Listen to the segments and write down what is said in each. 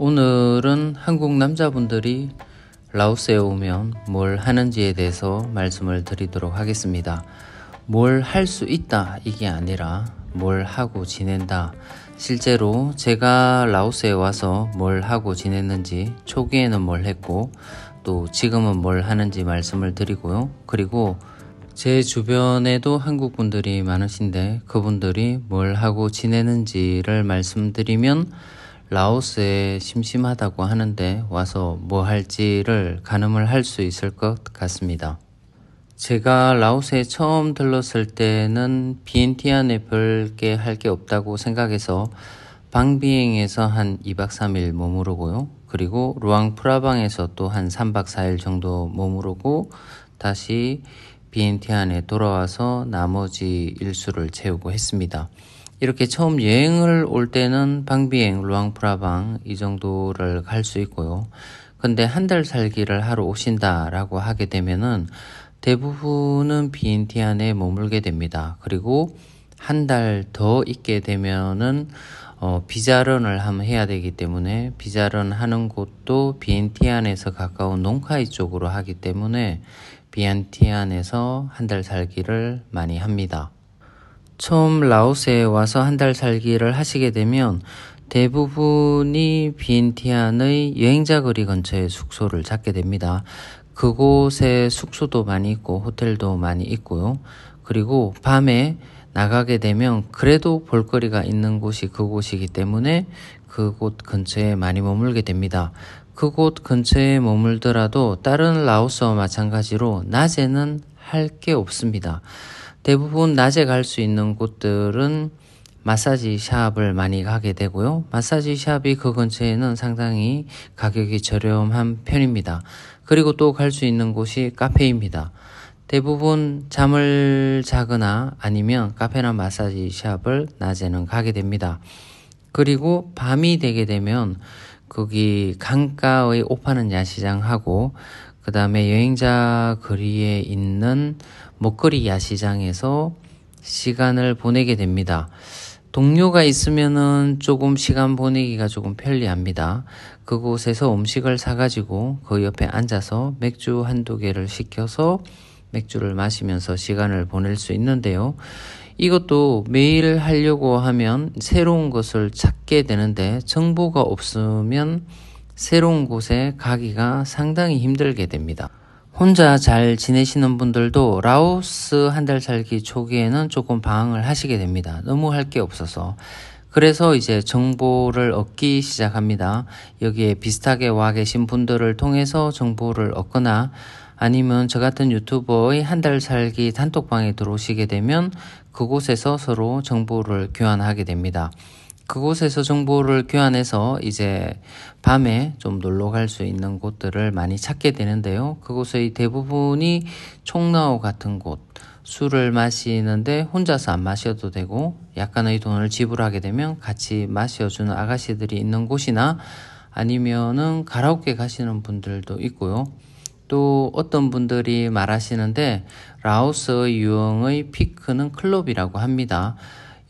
오늘은 한국 남자분들이 라오스에 오면 뭘 하는지에 대해서 말씀을 드리도록 하겠습니다. 뭘 할 수 있다 이게 아니라 뭘 하고 지낸다. 실제로 제가 라오스에 와서 뭘 하고 지냈는지 초기에는 뭘 했고 또 지금은 뭘 하는지 말씀을 드리고요. 그리고 제 주변에도 한국 분들이 많으신데 그분들이 뭘 하고 지내는지를 말씀드리면 라오스에 심심하다고 하는데 와서 뭐 할지를 가늠을 할 수 있을 것 같습니다. 제가 라오스에 처음 들렀을 때는 BNT 안에 별게 할 게 없다고 생각해서 방비행에서 한 2박 3일 머무르고요. 그리고 루앙 프라방에서 또 한 3박 4일 정도 머무르고 다시 BNT 안에 돌아와서 나머지 일수를 채우고 했습니다. 이렇게 처음 여행을 올 때는 방비행, 루앙프라방 이 정도를 갈 수 있고요. 근데 한 달 살기를 하러 오신다라고 하게 되면은 대부분은 BNT 안에 머물게 됩니다. 그리고 한 달 더 있게 되면은 어, 비자런을 한번 해야 되기 때문에 비자런 하는 곳도 BNT 안에서 가까운 농카이 쪽으로 하기 때문에 BNT 안에서 한 달 살기를 많이 합니다. 처음 라오스에 와서 한 달 살기를 하시게 되면 대부분이 비엔티안의 여행자 거리 근처에 숙소를 잡게 됩니다. 그곳에 숙소도 많이 있고 호텔도 많이 있고요. 그리고 밤에 나가게 되면 그래도 볼거리가 있는 곳이 그곳이기 때문에 그곳 근처에 많이 머물게 됩니다. 그곳 근처에 머물더라도 다른 라오스와 마찬가지로 낮에는 할 게 없습니다. 대부분 낮에 갈 수 있는 곳들은 마사지 샵을 많이 가게 되고요. 마사지 샵이 그 근처에는 상당히 가격이 저렴한 편입니다. 그리고 또 갈 수 있는 곳이 카페입니다. 대부분 잠을 자거나 아니면 카페나 마사지 샵을 낮에는 가게 됩니다. 그리고 밤이 되게 되면 거기 강가의 옷파는 야시장하고 그 다음에 여행자 거리에 있는 먹거리 야시장에서 시간을 보내게 됩니다. 동료가 있으면은 조금 시간 보내기가 조금 편리합니다. 그곳에서 음식을 사가지고 그 옆에 앉아서 맥주 한두 개를 시켜서 맥주를 마시면서 시간을 보낼 수 있는데요. 이것도 매일 하려고 하면 새로운 것을 찾게 되는데 정보가 없으면 새로운 곳에 가기가 상당히 힘들게 됩니다. 혼자 잘 지내시는 분들도 라오스 한 달 살기 초기에는 조금 방황을 하시게 됩니다. 너무 할 게 없어서. 그래서 이제 정보를 얻기 시작합니다. 여기에 비슷하게 와 계신 분들을 통해서 정보를 얻거나 아니면 저 같은 유튜버의 한 달 살기 단톡방에 들어오시게 되면 그곳에서 서로 정보를 교환하게 됩니다. 그곳에서 정보를 교환해서 이제 밤에 좀 놀러 갈 수 있는 곳들을 많이 찾게 되는데요. 그곳의 대부분이 총나오 같은 곳, 술을 마시는데 혼자서 안 마셔도 되고 약간의 돈을 지불하게 되면 같이 마셔주는 아가씨들이 있는 곳이나 아니면은 가라오케 가시는 분들도 있고요. 또 어떤 분들이 말하시는데 라오스 유흥의 피크는 클럽이라고 합니다.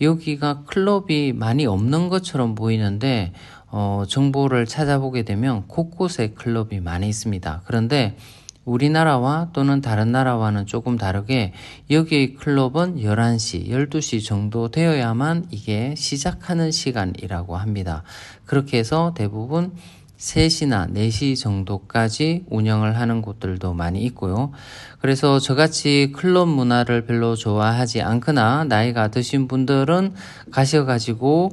여기가 클럽이 많이 없는 것처럼 보이는데 어, 정보를 찾아보게 되면 곳곳에 클럽이 많이 있습니다. 그런데 우리나라와 또는 다른 나라와는 조금 다르게 여기의 클럽은 11시, 12시 정도 되어야만 이게 시작하는 시간이라고 합니다. 그렇게 해서 대부분 3시나 4시 정도까지 운영을 하는 곳들도 많이 있고요. 그래서 저같이 클럽 문화를 별로 좋아하지 않거나 나이가 드신 분들은 가셔가지고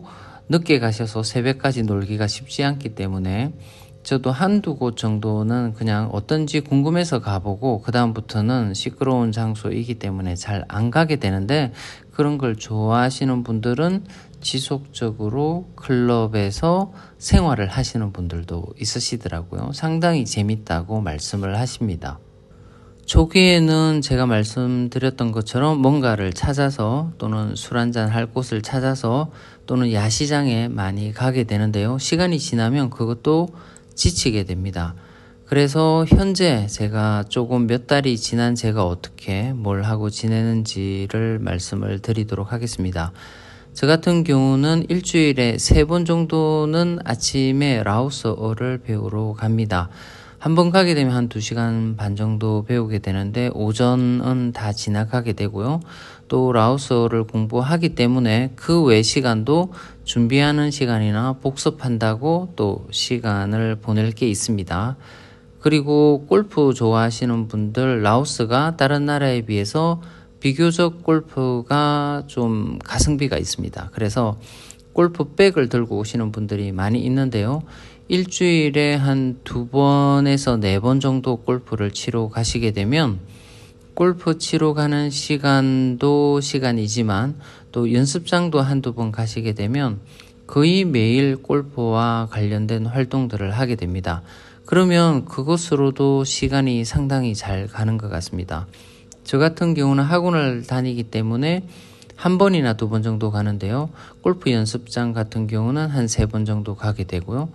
늦게 가셔서 새벽까지 놀기가 쉽지 않기 때문에 저도 한두 곳 정도는 그냥 어떤지 궁금해서 가보고 그다음부터는 시끄러운 장소이기 때문에 잘 안 가게 되는데 그런 걸 좋아하시는 분들은 지속적으로 클럽에서 생활을 하시는 분들도 있으시더라고요. 상당히 재밌다고 말씀을 하십니다. 초기에는 제가 말씀드렸던 것처럼 뭔가를 찾아서 또는 술 한잔 할 곳을 찾아서 또는 야시장에 많이 가게 되는데요. 시간이 지나면 그것도 지치게 됩니다. 그래서 현재 제가 조금 몇 달이 지난 제가 어떻게 뭘 하고 지내는지를 말씀을 드리도록 하겠습니다. 저 같은 경우는 일주일에 세 번 정도는 아침에 라오스어를 배우러 갑니다. 한 번 가게 되면 한 2시간 반 정도 배우게 되는데 오전은 다 지나가게 되고요. 또 라오스어를 공부하기 때문에 그 외 시간도 준비하는 시간이나 복습한다고 또 시간을 보낼 게 있습니다. 그리고 골프 좋아하시는 분들 라오스가 다른 나라에 비해서 비교적 골프가 좀 가성비가 있습니다. 그래서 골프백을 들고 오시는 분들이 많이 있는데요. 일주일에 한 두 번에서 네 번 정도 골프를 치러 가시게 되면 골프 치러 가는 시간도 시간이지만 또 연습장도 한두 번 가시게 되면 거의 매일 골프와 관련된 활동들을 하게 됩니다. 그러면 그것으로도 시간이 상당히 잘 가는 것 같습니다. 저 같은 경우는 학원을 다니기 때문에 한 번이나 두 번 정도 가는데요. 골프 연습장 같은 경우는 한 세 번 정도 가게 되고요.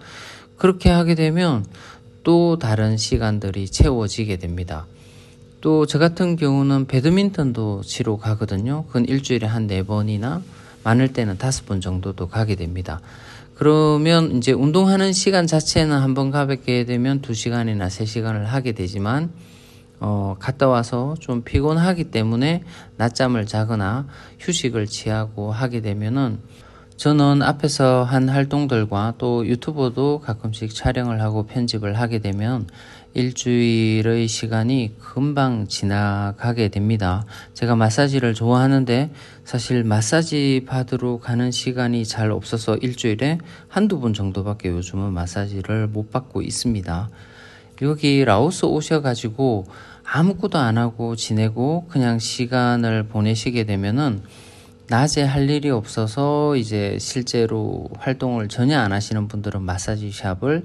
그렇게 하게 되면 또 다른 시간들이 채워지게 됩니다. 또 저 같은 경우는 배드민턴도 치러 가거든요. 그건 일주일에 한 네 번이나 많을 때는 다섯 번 정도도 가게 됩니다. 그러면 이제 운동하는 시간 자체는 한번 가게 되면 두 시간이나 세 시간을 하게 되지만 어, 갔다 와서 좀 피곤하기 때문에 낮잠을 자거나 휴식을 취하고 하게 되면은 저는 앞에서 한 활동들과 또 유튜브도 가끔씩 촬영을 하고 편집을 하게 되면 일주일의 시간이 금방 지나가게 됩니다. 제가 마사지를 좋아하는데 사실 마사지 받으러 가는 시간이 잘 없어서 일주일에 한두 번 정도밖에 요즘은 마사지를 못 받고 있습니다. 여기 라오스 오셔가지고 아무것도 안 하고 지내고 그냥 시간을 보내시게 되면은 낮에 할 일이 없어서 이제 실제로 활동을 전혀 안 하시는 분들은 마사지 샵을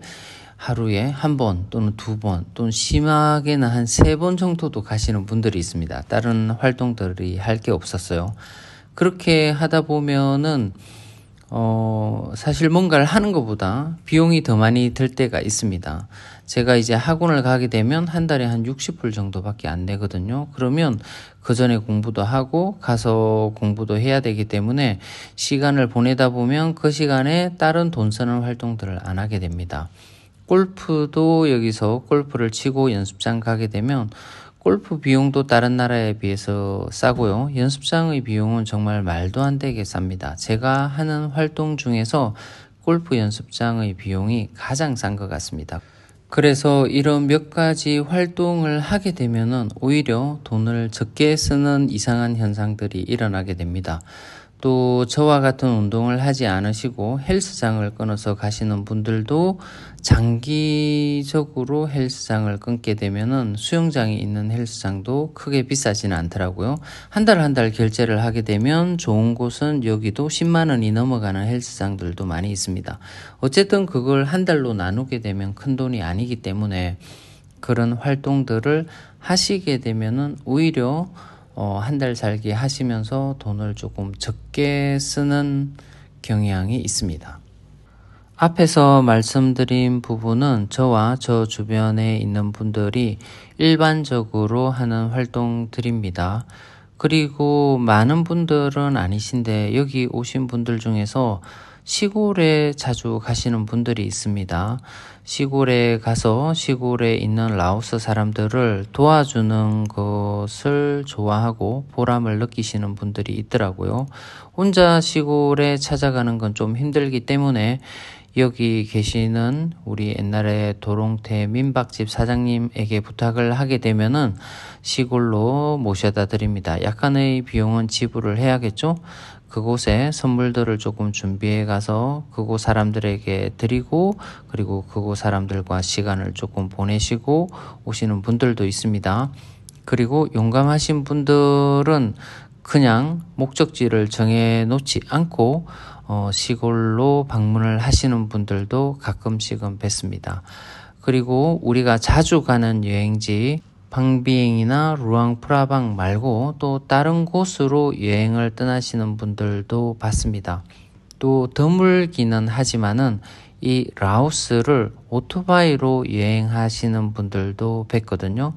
하루에 한 번 또는 두 번 또는 심하게는 한 세 번 정도도 가시는 분들이 있습니다. 다른 활동들이 할 게 없었어요. 그렇게 하다 보면은 어, 사실 뭔가를 하는 것보다 비용이 더 많이 들 때가 있습니다. 제가 이제 학원을 가게 되면 한 달에 한 60불 정도밖에 안 내거든요. 그러면 그 전에 공부도 하고 가서 공부도 해야 되기 때문에 시간을 보내다 보면 그 시간에 다른 돈 쓰는 활동들을 안 하게 됩니다. 골프도 여기서 골프를 치고 연습장 가게 되면 골프 비용도 다른 나라에 비해서 싸고요. 연습장의 비용은 정말 말도 안 되게 쌉니다. 제가 하는 활동 중에서 골프 연습장의 비용이 가장 싼 것 같습니다. 그래서 이런 몇 가지 활동을 하게 되면은 오히려 돈을 적게 쓰는 이상한 현상들이 일어나게 됩니다. 또 저와 같은 운동을 하지 않으시고 헬스장을 끊어서 가시는 분들도 장기적으로 헬스장을 끊게 되면은 수영장이 있는 헬스장도 크게 비싸지는 않더라고요. 한달 한 달 결제를 하게 되면 좋은 곳은 여기도 10만 원이 넘어가는 헬스장들도 많이 있습니다. 어쨌든 그걸 한 달로 나누게 되면 큰 돈이 아니기 때문에 그런 활동들을 하시게 되면은 오히려 어, 한 달 살기 하시면서 돈을 조금 적게 쓰는 경향이 있습니다. 앞에서 말씀드린 부분은 저와 저 주변에 있는 분들이 일반적으로 하는 활동들입니다. 그리고 많은 분들은 아니신데 여기 오신 분들 중에서 시골에 자주 가시는 분들이 있습니다. 시골에 가서 시골에 있는 라오스 사람들을 도와주는 것을 좋아하고 보람을 느끼시는 분들이 있더라고요. 혼자 시골에 찾아가는 건 좀 힘들기 때문에 여기 계시는 우리 옛날에 도롱태 민박집 사장님에게 부탁을 하게 되면은 시골로 모셔다 드립니다. 약간의 비용은 지불을 해야겠죠? 그곳에 선물들을 조금 준비해 가서 그곳 사람들에게 드리고 그리고 그곳 사람들과 시간을 조금 보내시고 오시는 분들도 있습니다. 그리고 용감하신 분들은 그냥 목적지를 정해 놓지 않고 어, 시골로 방문을 하시는 분들도 가끔씩은 뵙습니다. 그리고 우리가 자주 가는 여행지 방비행이나 루앙프라방 말고 또 다른 곳으로 여행을 떠나시는 분들도 봤습니다. 또 드물기는 하지만은 이 라오스를 오토바이로 여행하시는 분들도 뵀거든요.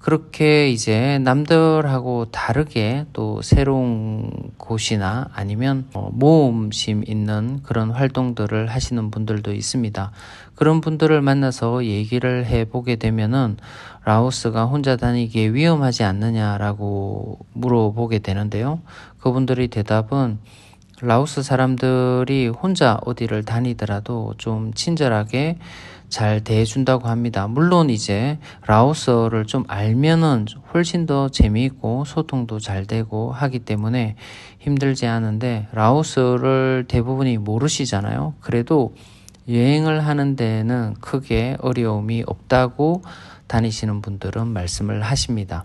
그렇게 이제 남들하고 다르게 또 새로운 곳이나 아니면 어, 모험심 있는 그런 활동들을 하시는 분들도 있습니다. 그런 분들을 만나서 얘기를 해보게 되면은 라오스가 혼자 다니기에 위험하지 않느냐라고 물어보게 되는데요. 그분들이 대답은 라오스 사람들이 혼자 어디를 다니더라도 좀 친절하게 잘 대해준다고 합니다. 물론 이제 라오스어를 좀 알면은 훨씬 더 재미있고 소통도 잘 되고 하기 때문에 힘들지 않은데 라오스어를 대부분이 모르시잖아요. 그래도 여행을 하는 데는 크게 어려움이 없다고 다니시는 분들은 말씀을 하십니다.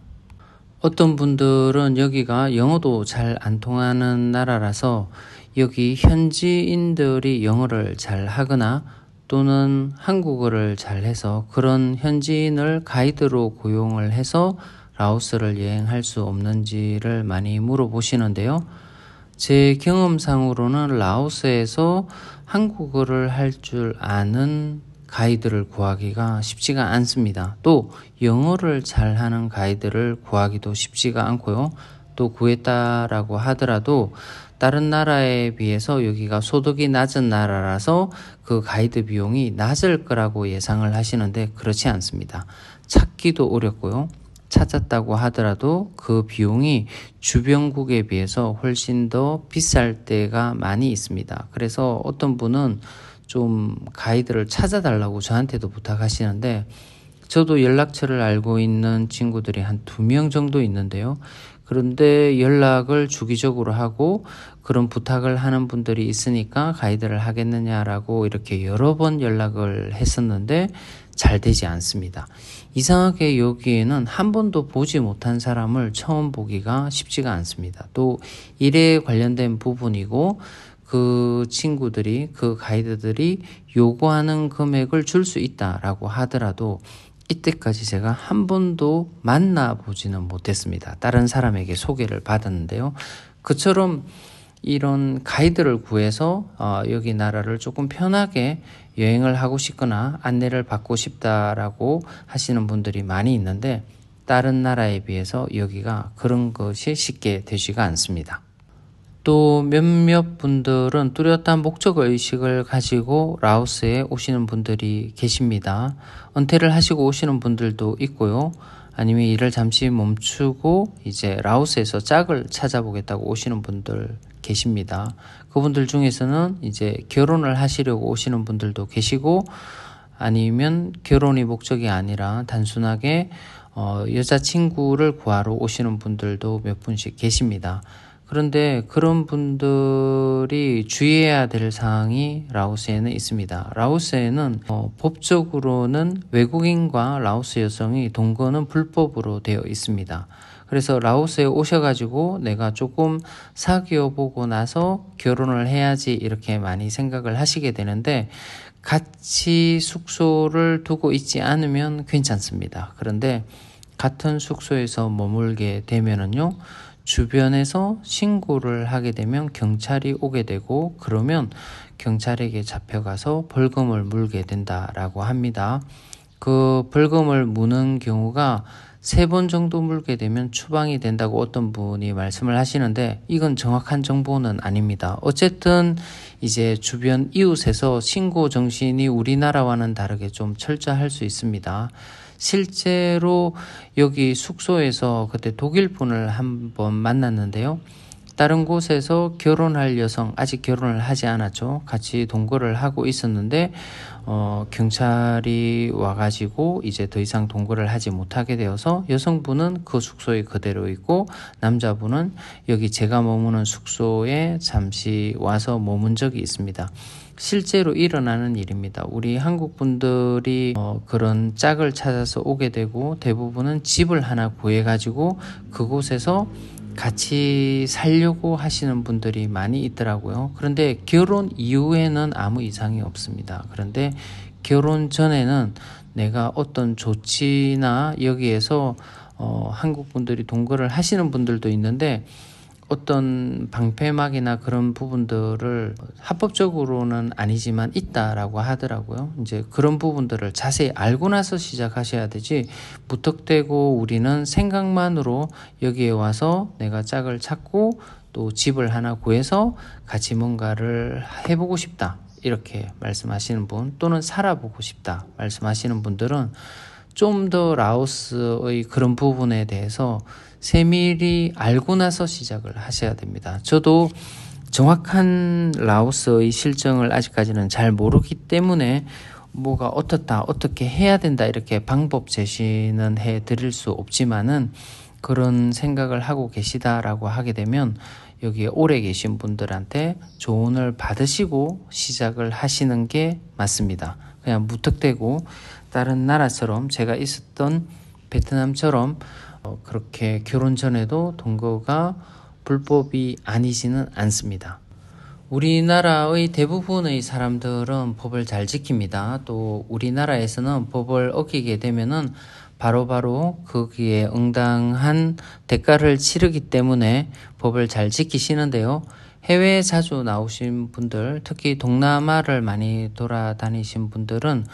어떤 분들은 여기가 영어도 잘 안 통하는 나라라서 여기 현지인들이 영어를 잘 하거나 또는 한국어를 잘 해서 그런 현지인을 가이드로 고용을 해서 라오스를 여행할 수 없는지를 많이 물어보시는데요. 제 경험상으로는 라오스에서 한국어를 할 줄 아는 가이드를 구하기가 쉽지가 않습니다. 또 영어를 잘하는 가이드를 구하기도 쉽지가 않고요. 또 구했다라고 하더라도 다른 나라에 비해서 여기가 소득이 낮은 나라라서 그 가이드 비용이 낮을 거라고 예상을 하시는데 그렇지 않습니다. 찾기도 어렵고요. 찾았다고 하더라도 그 비용이 주변국에 비해서 훨씬 더 비쌀 때가 많이 있습니다. 그래서 어떤 분은 좀 가이드를 찾아달라고 저한테도 부탁하시는데 저도 연락처를 알고 있는 친구들이 한 두 명 정도 있는데요. 그런데 연락을 주기적으로 하고 그런 부탁을 하는 분들이 있으니까 가이드를 하겠느냐라고 이렇게 여러 번 연락을 했었는데 잘 되지 않습니다. 이상하게 여기에는 한 번도 보지 못한 사람을 처음 보기가 쉽지가 않습니다. 또 일에 관련된 부분이고 그 친구들이 그 가이드들이 요구하는 금액을 줄 수 있다라고 하더라도 이때까지 제가 한 번도 만나보지는 못했습니다. 다른 사람에게 소개를 받았는데요. 그처럼 이런 가이드를 구해서 어, 여기 나라를 조금 편하게 여행을 하고 싶거나 안내를 받고 싶다라고 하시는 분들이 많이 있는데 다른 나라에 비해서 여기가 그런 것이 쉽게 되지가 않습니다. 또 몇몇 분들은 뚜렷한 목적 의식을 가지고 라오스에 오시는 분들이 계십니다. 은퇴를 하시고 오시는 분들도 있고요. 아니면 일을 잠시 멈추고 이제 라오스에서 짝을 찾아보겠다고 오시는 분들 계십니다. 그분들 중에서는 이제 결혼을 하시려고 오시는 분들도 계시고 아니면 결혼이 목적이 아니라 단순하게 어, 여자친구를 구하러 오시는 분들도 몇 분씩 계십니다. 그런데 그런 분들이 주의해야 될 사항이 라오스에는 있습니다. 라오스에는 어, 법적으로는 외국인과 라오스 여성이 동거는 불법으로 되어 있습니다. 그래서 라오스에 오셔가지고 내가 조금 사귀어 보고 나서 결혼을 해야지 이렇게 많이 생각을 하시게 되는데 같이 숙소를 두고 있지 않으면 괜찮습니다. 그런데 같은 숙소에서 머물게 되면은요, 주변에서 신고를 하게 되면 경찰이 오게 되고 그러면 경찰에게 잡혀가서 벌금을 물게 된다라고 합니다. 그 벌금을 무는 경우가 세 번 정도 물게 되면 추방이 된다고 어떤 분이 말씀을 하시는데 이건 정확한 정보는 아닙니다. 어쨌든 이제 주변 이웃에서 신고 정신이 우리나라와는 다르게 좀 철저할 수 있습니다. 실제로 여기 숙소에서 그때 독일 분을 한번 만났는데요. 다른 곳에서 결혼할 여성 아직 결혼을 하지 않았죠. 같이 동거를 하고 있었는데 어, 경찰이 와가지고 이제 더 이상 동거를 하지 못하게 되어서 여성분은 그 숙소에 그대로 있고 남자분은 여기 제가 머무는 숙소에 잠시 와서 머문 적이 있습니다. 실제로 일어나는 일입니다. 우리 한국 분들이 어, 그런 짝을 찾아서 오게 되고 대부분은 집을 하나 구해가지고 그곳에서 같이 살려고 하시는 분들이 많이 있더라고요. 그런데 결혼 이후에는 아무 이상이 없습니다. 그런데 결혼 전에는 내가 어떤 조치나 여기에서 어, 한국 분들이 동거를 하시는 분들도 있는데 어떤 방패막이나 그런 부분들을 합법적으로는 아니지만 있다라고 하더라고요. 이제 그런 부분들을 자세히 알고 나서 시작하셔야 되지 무턱대고 우리는 생각만으로 여기에 와서 내가 짝을 찾고 또 집을 하나 구해서 같이 뭔가를 해보고 싶다. 이렇게 말씀하시는 분 또는 살아보고 싶다 말씀하시는 분들은 좀 더 라오스의 그런 부분에 대해서 세밀히 알고 나서 시작을 하셔야 됩니다. 저도 정확한 라오스의 실정을 아직까지는 잘 모르기 때문에 뭐가 어떻다, 어떻게 해야 된다, 이렇게 방법 제시는 해 드릴 수 없지만은 그런 생각을 하고 계시다라고 하게 되면 여기에 오래 계신 분들한테 조언을 받으시고 시작을 하시는 게 맞습니다. 그냥 무턱대고 다른 나라처럼 제가 있었던 베트남처럼 어, 그렇게 결혼 전에도 동거가 불법이 아니지는 않습니다. 우리나라의 대부분의 사람들은 법을 잘 지킵니다. 또 우리나라에서는 법을 어기게 되면은 바로바로 바로 거기에 응당한 대가를 치르기 때문에 법을 잘 지키시는데요. 해외에 자주 나오신 분들, 특히 동남아를 많이 돌아다니신 분들은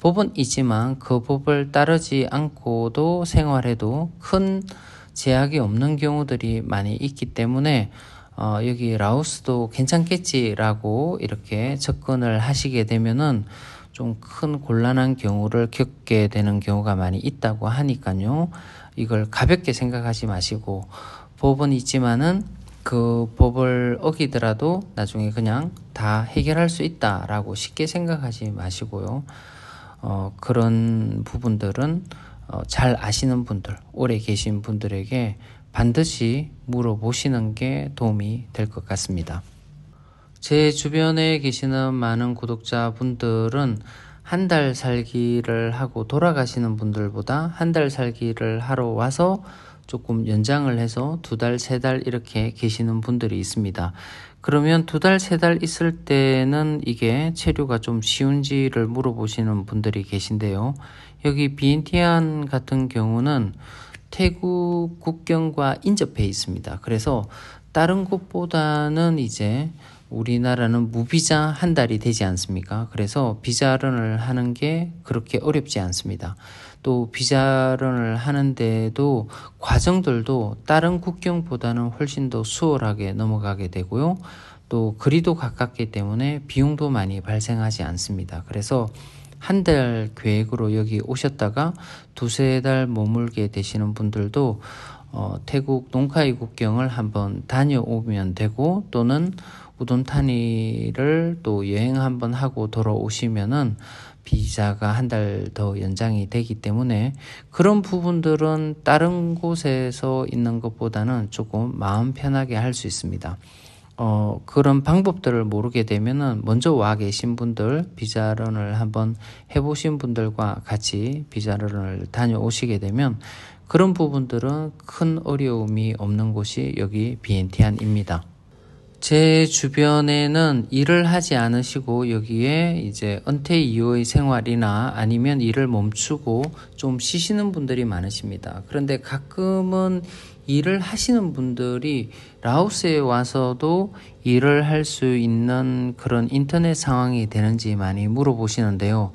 법은 있지만 그 법을 따르지 않고도 생활해도 큰 제약이 없는 경우들이 많이 있기 때문에 어, 여기 라오스도 괜찮겠지라고 이렇게 접근을 하시게 되면은 좀 큰 곤란한 경우를 겪게 되는 경우가 많이 있다고 하니까요. 이걸 가볍게 생각하지 마시고 법은 있지만은 그 법을 어기더라도 나중에 그냥 다 해결할 수 있다라고 쉽게 생각하지 마시고요. 어, 그런 부분들은 어, 잘 아시는 분들, 오래 계신 분들에게 반드시 물어보시는 게 도움이 될 것 같습니다. 제 주변에 계시는 많은 구독자분들은 한 달 살기를 하고 돌아가시는 분들보다 한 달 살기를 하러 와서 조금 연장을 해서 두 달, 세 달 이렇게 계시는 분들이 있습니다. 그러면 두 달, 세 달 있을 때는 이게 체류가 좀 쉬운지를 물어보시는 분들이 계신데요. 여기 비엔티안 같은 경우는 태국 국경과 인접해 있습니다. 그래서 다른 곳보다는 이제 우리나라는 무비자 한 달이 되지 않습니까? 그래서 비자런을 하는 게 그렇게 어렵지 않습니다. 또 비자런을 하는데도 과정들도 다른 국경보다는 훨씬 더 수월하게 넘어가게 되고요. 또 거리도 가깝기 때문에 비용도 많이 발생하지 않습니다. 그래서 한 달 계획으로 여기 오셨다가 두세 달 머물게 되시는 분들도 어, 태국 농카이 국경을 한번 다녀오면 되고 또는 우돈타니를 또 여행 한번 하고 돌아오시면은 비자가 한 달 더 연장이 되기 때문에 그런 부분들은 다른 곳에서 있는 것보다는 조금 마음 편하게 할 수 있습니다. 어, 그런 방법들을 모르게 되면은 먼저 와 계신 분들, 비자런을 한번 해보신 분들과 같이 비자런을 다녀오시게 되면 그런 부분들은 큰 어려움이 없는 곳이 여기 비엔티안입니다. 제 주변에는 일을 하지 않으시고 여기에 이제 은퇴 이후의 생활이나 아니면 일을 멈추고 좀 쉬시는 분들이 많으십니다. 그런데 가끔은 일을 하시는 분들이 라오스에 와서도 일을 할 수 있는 그런 인터넷 상황이 되는지 많이 물어보시는데요.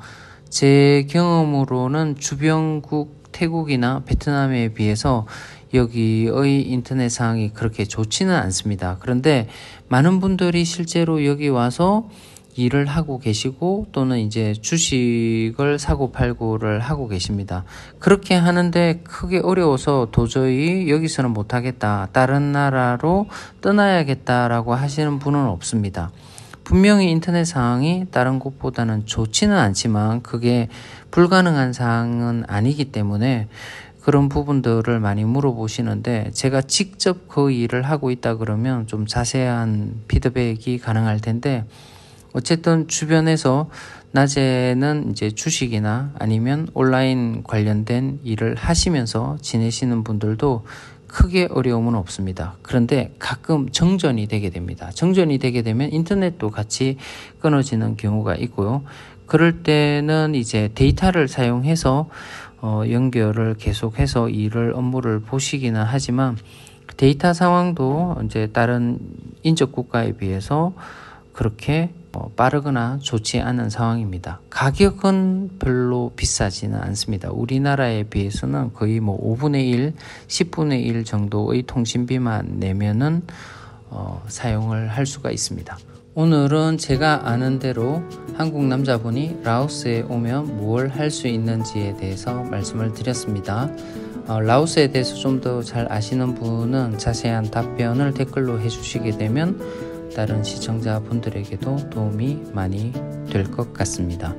제 경험으로는 주변국 태국이나 베트남에 비해서 여기의 인터넷 상황이 그렇게 좋지는 않습니다. 그런데 많은 분들이 실제로 여기 와서 일을 하고 계시고 또는 이제 주식을 사고 팔고를 하고 계십니다. 그렇게 하는데 크게 어려워서 도저히 여기서는 못하겠다. 다른 나라로 떠나야겠다라고 하시는 분은 없습니다. 분명히 인터넷 상황이 다른 곳보다는 좋지는 않지만 그게 불가능한 상황은 아니기 때문에 그런 부분들을 많이 물어보시는데 제가 직접 그 일을 하고 있다 그러면 좀 자세한 피드백이 가능할 텐데 어쨌든 주변에서 낮에는 이제 주식이나 아니면 온라인 관련된 일을 하시면서 지내시는 분들도 크게 어려움은 없습니다. 그런데 가끔 정전이 되게 됩니다. 정전이 되게 되면 인터넷도 같이 끊어지는 경우가 있고요. 그럴 때는 이제 데이터를 사용해서 어, 연결을 계속해서 일을 업무를 보시기는 하지만 데이터 상황도 이제 다른 인접 국가에 비해서 그렇게 어, 빠르거나 좋지 않은 상황입니다. 가격은 별로 비싸지는 않습니다. 우리나라에 비해서는 거의 뭐 5분의 1, 10분의 1 정도의 통신비만 내면은 어, 사용을 할 수가 있습니다. 오늘은 제가 아는 대로 한국 남자분이 라오스에 오면 무엇 할수 있는지에 대해서 말씀을 드렸습니다. 어, 라오스에 대해서 좀 더 잘 아시는 분은 자세한 답변을 댓글로 해주시게 되면 다른 시청자분들에게도 도움이 많이 될 것 같습니다.